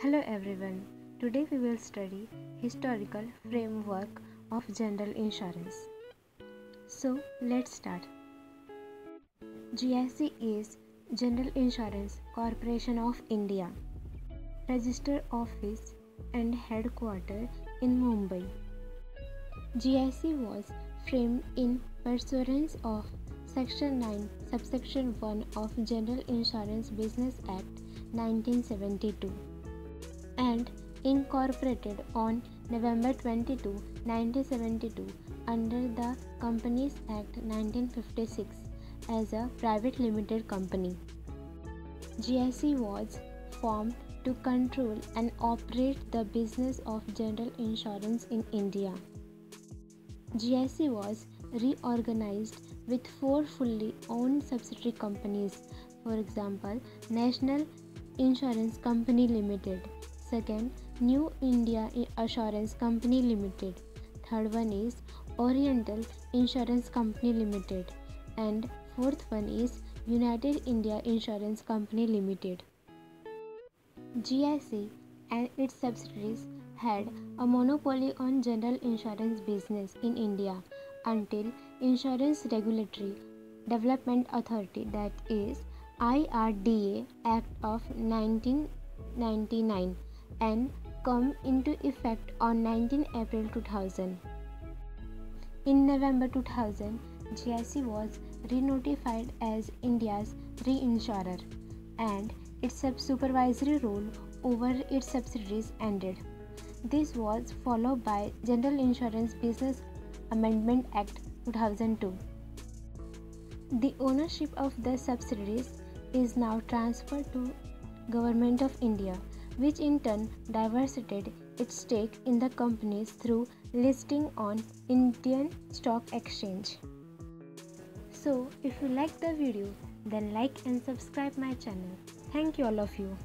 Hello everyone. Today we will study historical framework of general insurance. So let's start. GIC is General Insurance Corporation of India. Registered office and headquarters in Mumbai. GIC was framed in pursuance of Section 9, Subsection 1 of General Insurance Business Act 1972 and incorporated on November 22, 1972 under the Companies Act 1956 as a private limited company. GIC was formed to control and operate the business of general insurance in India. GIC was reorganized with four fully owned subsidiary companies, for example, National Insurance Company Limited, second New India Assurance Company Limited, third one is Oriental Insurance Company Limited, and fourth one is United India Insurance Company Limited. GIC and its subsidiaries had a monopoly on general insurance business in India until Insurance Regulatory Development Authority that is IRDA Act of 1999 and come into effect on 19 April 2000. In November 2000, GIC was re-notified as India's reinsurer and its supervisory role over its subsidiaries ended. This was followed by General Insurance Business Amendment Act 2002. The ownership of the subsidiaries is now transferred to Government of India, which in turn diversified its stake in the companies through listing on Indian Stock Exchange. So, if you like the video, then like and subscribe my channel. Thank you all of you.